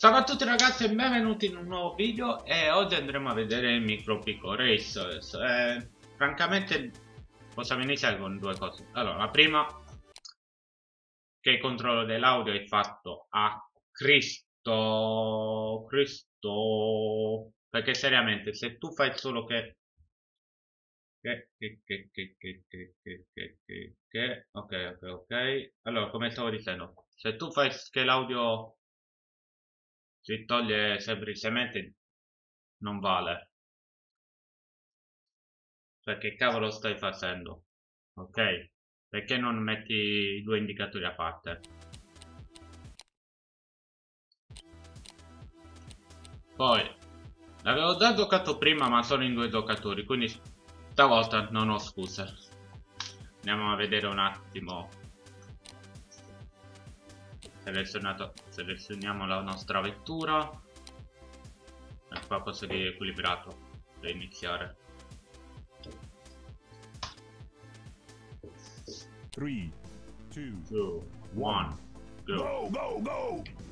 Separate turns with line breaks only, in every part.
Ciao a tutti ragazzi e benvenuti in un nuovo video e oggi andremo a vedere il micro pico race eh, francamente possiamo iniziare con due cose allora la prima che il controllo dell'audio è fatto a Cristo Cristo perché seriamente se tu fai solo che che che che che che che che che che che ok ok ok allora come stavo dicendo se tu fai che l'audio si toglie semplicemente non vale. Perché cavolo stai facendo? Ok? Perché non metti due indicatori a parte? Poi l'avevo già giocato prima ma sono in due giocatori quindi stavolta non ho scuse. Andiamo a vedere un attimo selezioniamo la nostra vettura. E qua posso dire equilibrato per iniziare.
3 2
1 go.
go go go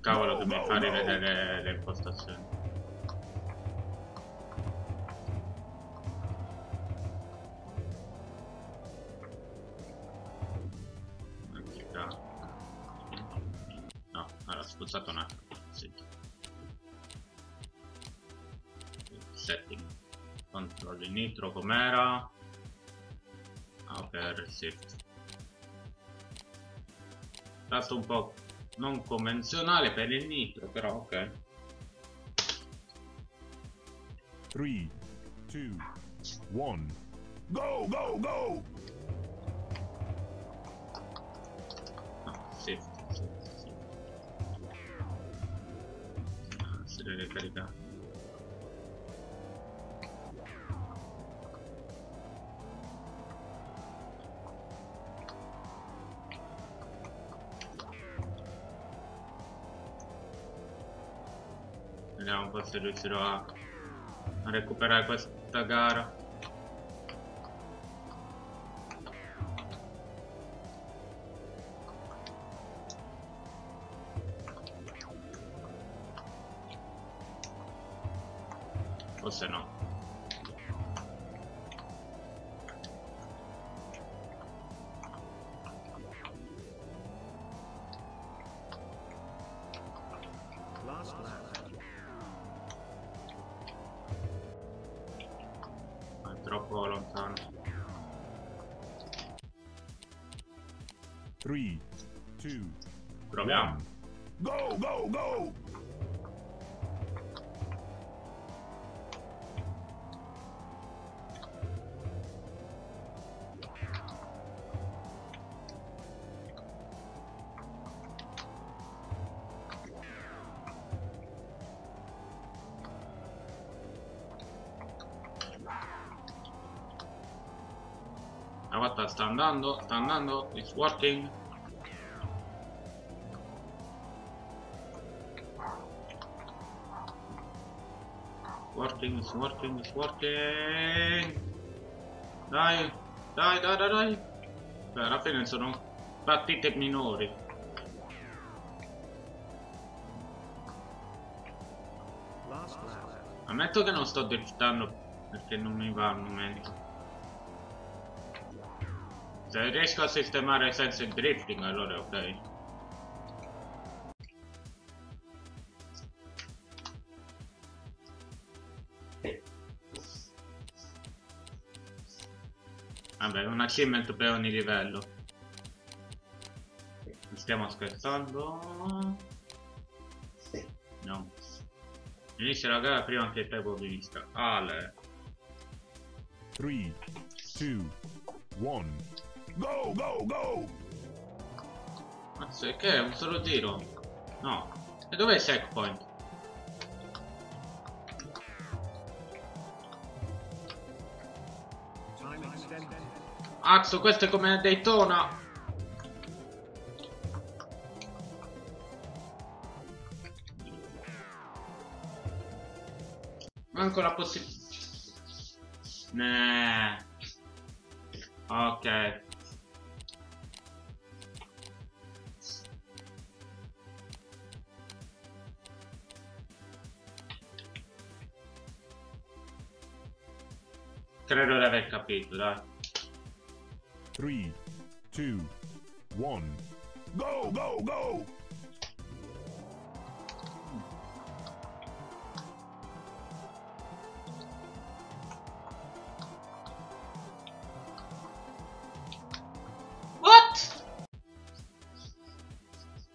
Cavolo,
no,
devi fare
no. le,
le, le impostazioni. spostato un attimo sì. setting controlli nitro com'era ah, upper shift dato un po' non convenzionale per il nitro però ok.
3 2 1 go go go!
No sì sì sì. Ah, si deve caricare Vediamo un po' se riuscirò a, a recuperare questa gara.
3, 2,
Bromeamos.
Go, go, go.
Ahora están dando, están dando, it's working. It's working. Dai, dai, dai, dai, dai. Beh, alla fine sono partite minori. Ammetto che non sto driftando perché non mi va al momento. Se riesco a sistemare senza il drifting allora ok. Achievement per ogni livello. Stiamo scherzando? No. Inizia la gara prima che il tempo di vista. Ale.
3 2 1 go go go
Mazzo, che è? Un solo tiro? No. E dov'è il checkpoint? Axo, questo è come Daytona. Manco la possibilità. Nah. Ok. Credo di aver capito, dai.
3, 2, 1. Go, go, go!
What?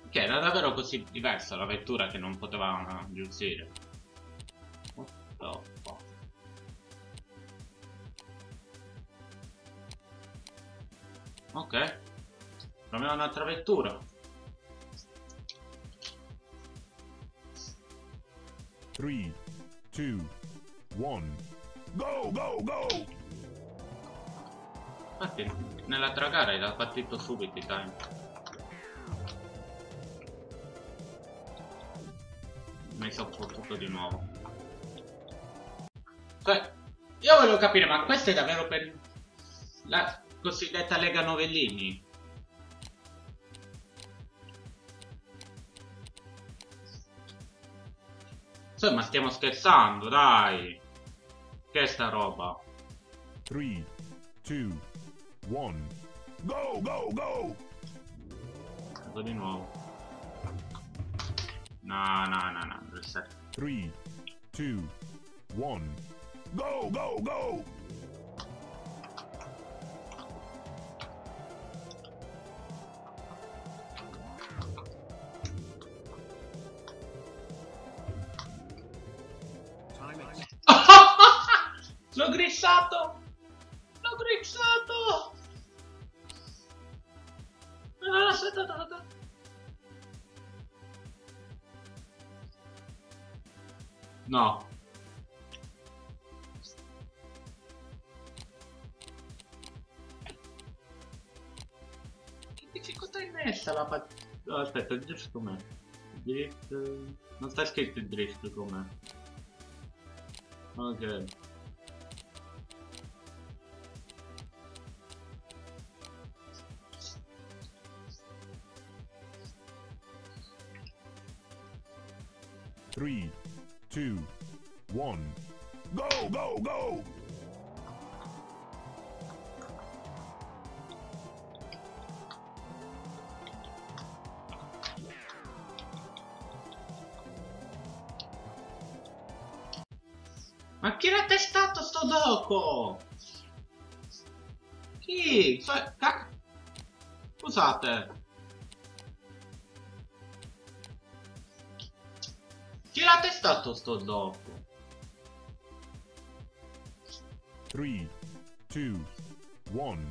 Che era davvero così diversa la vettura che non potevamo riuscire. Ok. Proviamo un'altra vettura.
3, 2, 1. Go, go, go!
Infatti, nell'altra gara era partito subito i time. Mi sono fottuto di nuovo. Cioè, io volevo capire, ma questo è davvero per la cosiddetta Lega Novellini? Ma stiamo scherzando, dai! Che è sta roba?
3, 2, 1. Go, go, go!
Vado di nuovo. No, no, no, no, reset.
3, 2, 1. Go, go, go!
L'ho grissato! L'ho grissato! No, aspetta, aspetta. No. Che difficoltà è messa la pat... No, aspetta, drift com'è? Drift... Non sta scritto il drift com'è. Ok.
Three, two, one. Go, go, go!
Ma chi l'ha testato sto doco? Chi? Cioè, Scusate. Chi l'ha testato sto doco?
Three, two, one.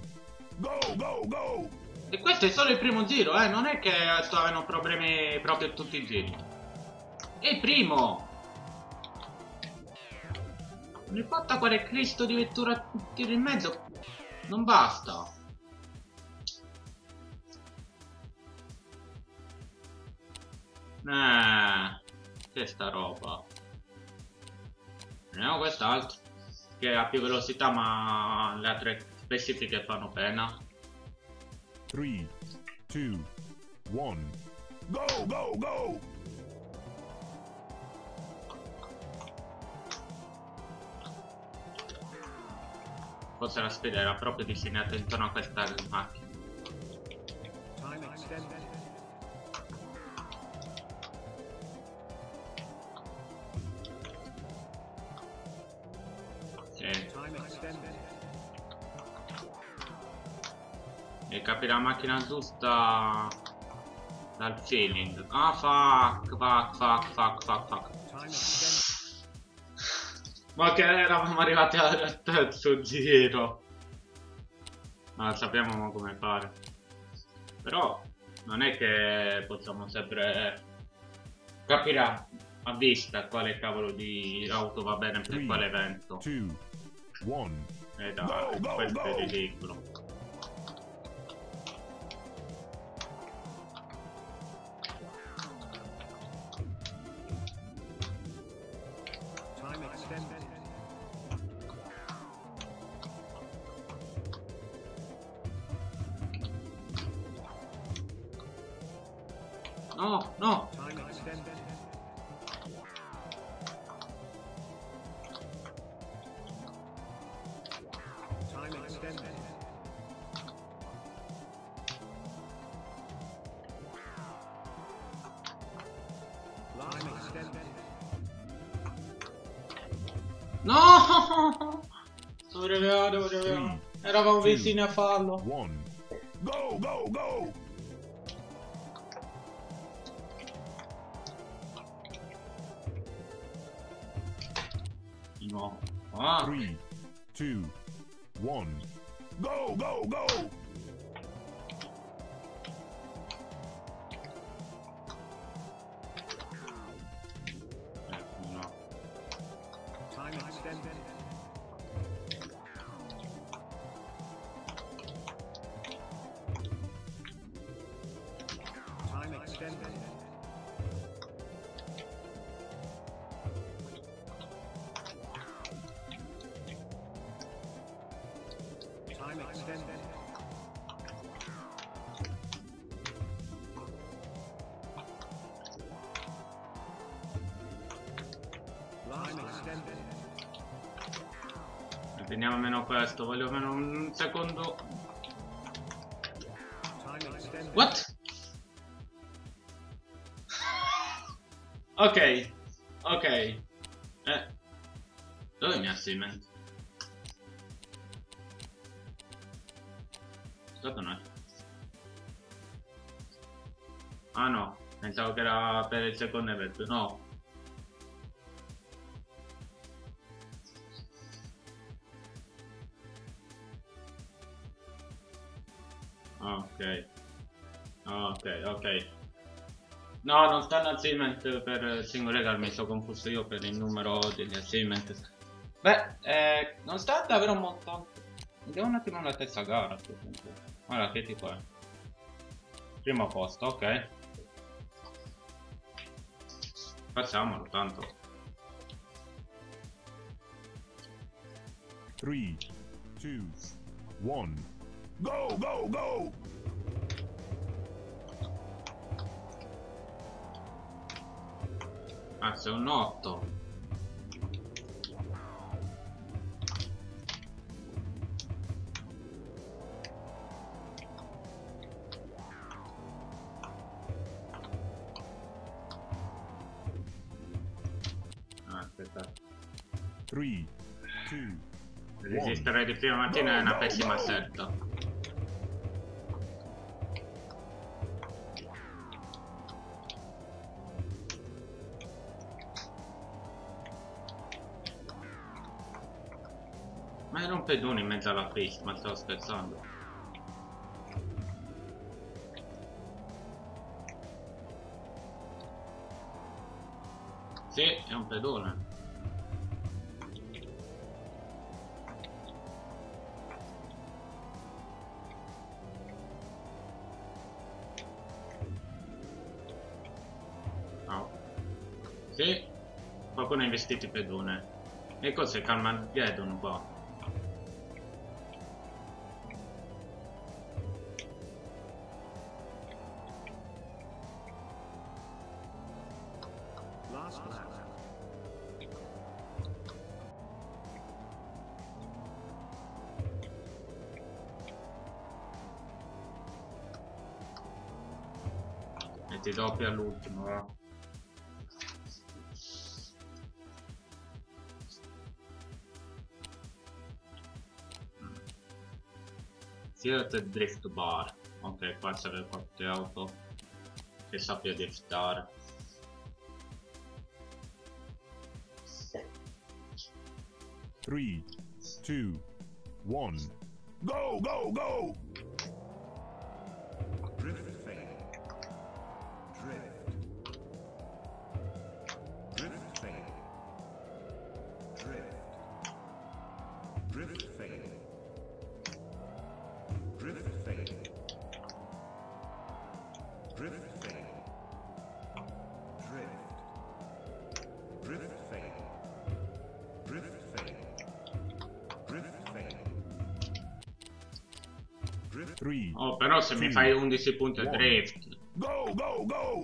Go, go, go!
E questo è solo il primo giro, eh? Non è che avevano problemi proprio tutti i giri. È il primo! Non importa quale Cristo di vettura tiri in mezzo, non basta. Eh, che sta roba. Vediamo quest'altro. Che ha più velocità ma le altre specifiche fanno pena.
Three, two, one. Go, go, go!
Forse la sfida era proprio disegnata intorno a questa macchina.
Time extended.
Capire la macchina giusta dal feeling. Ah fuck, fuck, fuck, fuck, fuck, fuck. Ma che eravamo arrivati al terzo giro. Ma sappiamo come fare. Però non è che possiamo sempre capire a, vista quale cavolo di auto va bene per quale evento. E dai,
Go, go,
questo è ridicolo. No, no. No! Dovrei.
Three,
Eravamo vicini a farlo.
One. Go, go, go!
Nuovo. Ah,
Three, two, one. Go, go, go!
Teniamo almeno questo. Voglio almeno un secondo. What? Ok. Ok. Eh. Dove mi ha assignment? Aspetta un attimo. Ah no, pensavo che era per il secondo evento. No. Ok. Ah, ok, ok. No, non stanno assignment per singole car, mi sono confuso io per il numero degli assignment. Beh, eh, non sta davvero molto. Vediamo un attimo la terza gara a questo punto. Guarda che tipo è. Primo posto, ok. Facciamolo tanto.
Three, two, one. Go, go, go!
Ah, c'è un 8. Ah, aspetta.
Three, two,
Resistere di prima mattina è una pessima scelta. Pedone in mezzo alla pista, ma stavo scherzando. Sì, è un pedone. No. Sì, qualcuno ha investito in pedone. E cos'è Calmageddon qua?
Last
doppia all'ultimo, va. Fiat Drift Bar. Ok, qua serve qualche auto che sappia driftare.
three, two, one. Go, go, go! 3.
Oh, però se mi fai 11 punti a drift.
Go, go, go!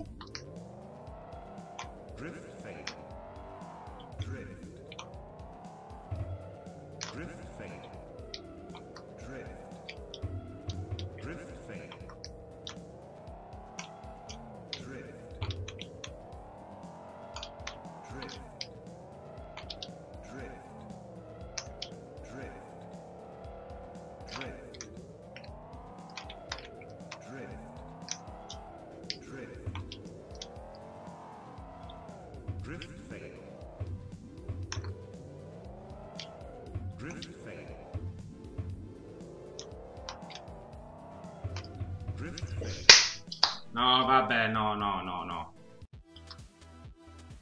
No, vabbè, no, no, no, no.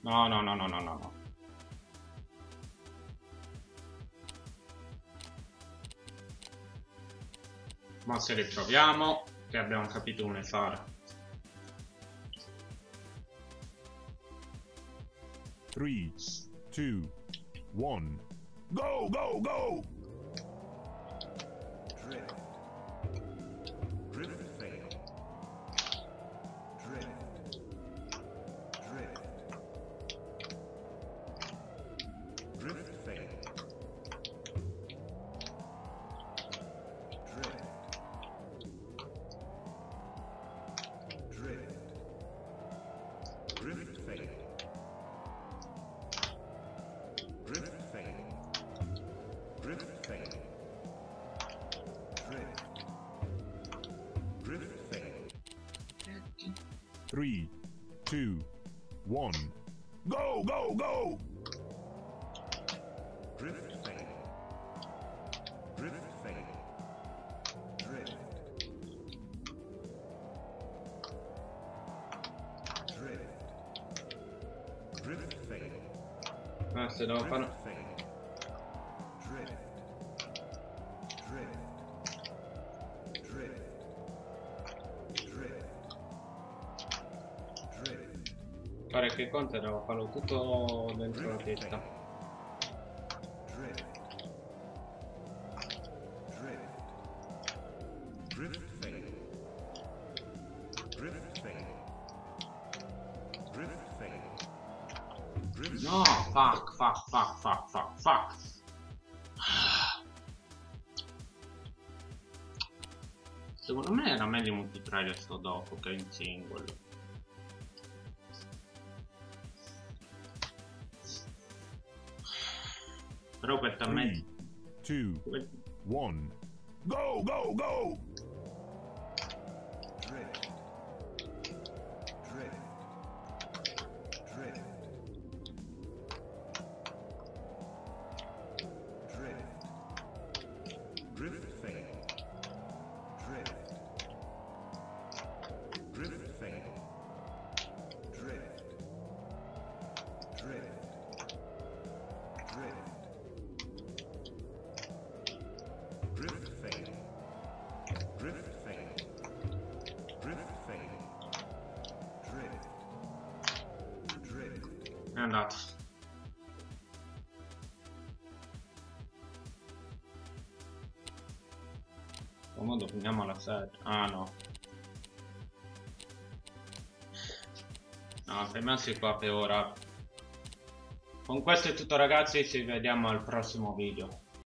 No, no, no, no, no, no. Ma se le troviamo, che abbiamo capito come fare.
Three, two, one. Go, go, go! Three, two, one. Go, go, go!
Drift fail. Drift fail. Drift. Drift. Drift fail.
Ah, se devo fare...
Drift fail. Drift. Drift.
Fare che conta, devo farlo tutto dentro la testa.
Drift. Drift. Drift
No, fuck, fuck, fuck, fuck, fuck, fuck. Secondo me era meglio multiplayer sto dopo che in single. Però per
Three,
me...
two, one. Go, go, go!
Drift. Drift. Drift. Drift. Drift fail. Drift. Drift. Drift. Drift. Drift.
Andato. Comodo finiamo la serie. Ah no. No, fermiamoci qua per ora. Con questo è tutto ragazzi, ci vediamo al prossimo video.